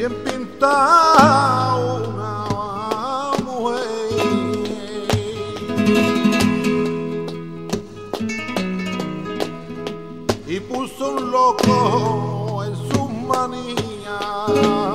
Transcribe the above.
E pintar Y puso un loco en sus manías